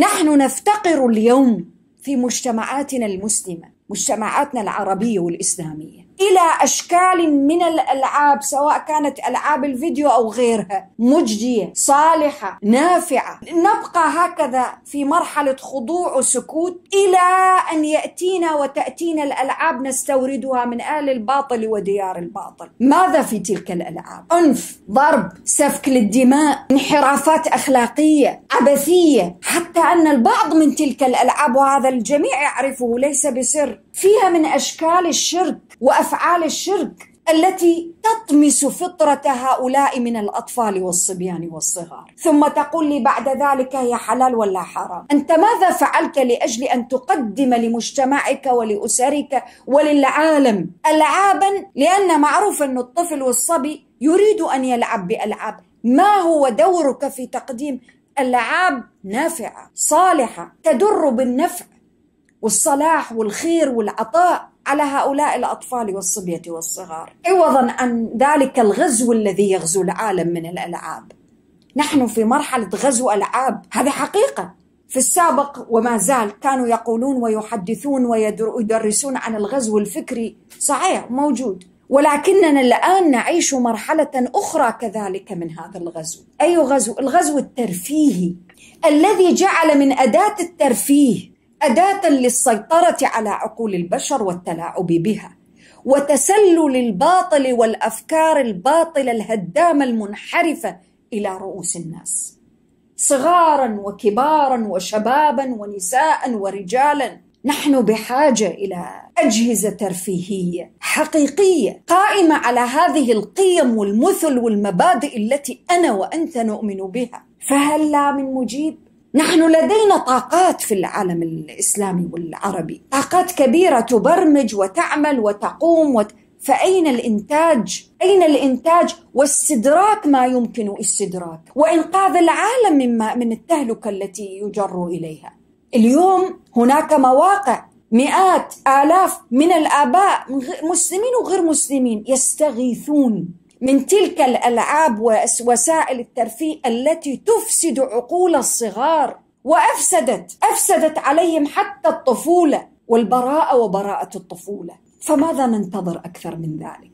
نحن نفتقر اليوم في مجتمعاتنا المسلمة مجتمعاتنا العربية والإسلامية. إلى أشكال من الألعاب سواء كانت ألعاب الفيديو أو غيرها. مجدية صالحة نافعة. نبقى هكذا في مرحلة خضوع وسكوت إلى أن يأتينا وتأتينا الألعاب نستوردها من أهل الباطل وديار الباطل. ماذا في تلك الألعاب؟ عنف ضرب سفك للدماء انحرافات أخلاقية عبثية. حتى أن البعض من تلك الألعاب وهذا الجميع يعرفه ليس بسر. فيها من أشكال الشرك وأفعال الشرك التي تطمس فطرة هؤلاء من الأطفال والصبيان والصغار. ثم تقول لي بعد ذلك هي حلال ولا حرام؟ أنت ماذا فعلت لأجل أن تقدم لمجتمعك ولأسرك وللعالم؟ العابا لأن معروف أن الطفل والصبي يريد أن يلعب بألعاب. ما هو دورك في تقديم ألعاب نافعة صالحة تدر بالنفع؟ والصلاح والخير والعطاء على هؤلاء الأطفال والصبية والصغار. عوضا عن ذلك الغزو الذي يغزو العالم من الألعاب. نحن في مرحلة غزو ألعاب. هذه حقيقة. في السابق وما زال كانوا يقولون ويحدثون ويدرسون عن الغزو الفكري. صحيح موجود. ولكننا الآن نعيش مرحلة أخرى كذلك من هذا الغزو. أي غزو؟ الغزو الترفيهي. الذي جعل من أداة الترفيه أداة للسيطرة على عقول البشر والتلاعب بها وتسلل الباطل والأفكار الباطلة الهدامة المنحرفة إلى رؤوس الناس. صغارا وكبارا وشبابا ونساء ورجالا نحن بحاجة إلى أجهزة ترفيهية حقيقية قائمة على هذه القيم والمثل والمبادئ التي أنا وأنت نؤمن بها. فهل لا من مجيب؟ نحن لدينا طاقات في العالم الإسلامي والعربي. طاقات كبيرة تبرمج وتعمل وتقوم وت... فأين الإنتاج؟ أين الإنتاج واستدراك ما يمكن استدراك؟ وإنقاذ العالم مما من التهلكة التي يجر إليها. اليوم هناك مواقع مئات آلاف من الآباء مسلمين وغير مسلمين يستغيثون. من تلك الألعاب ووسائل الترفيه التي تفسد عقول الصغار وأفسدت أفسدت عليهم حتى الطفولة والبراءة وبراءة الطفولة. فماذا ننتظر أكثر من ذلك؟